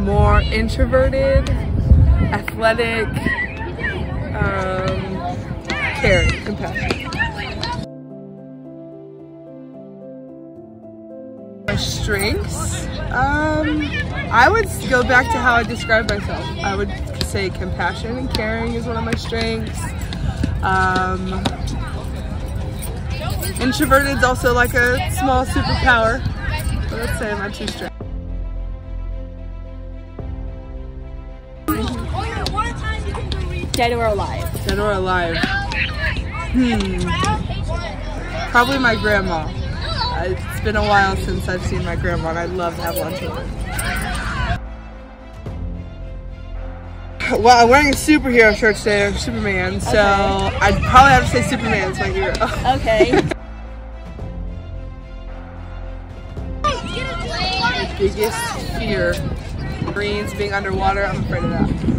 more introverted, athletic, um, caring, compassionate. Strengths? Um, I would go back to how I described myself. I would say compassion and caring is one of my strengths. Um, introverted is also like a small superpower. But let's say my two strengths. Dead or alive? Dead or alive? Hmm. Probably my grandma. Uh, It's been a while since I've seen my grandma and I'd love to have lunch with her. Well, I'm wearing a superhero shirt today, I'm Superman, so I'd probably have to say Superman's my hero. Okay. My biggest fear. Marines being underwater, I'm afraid of that.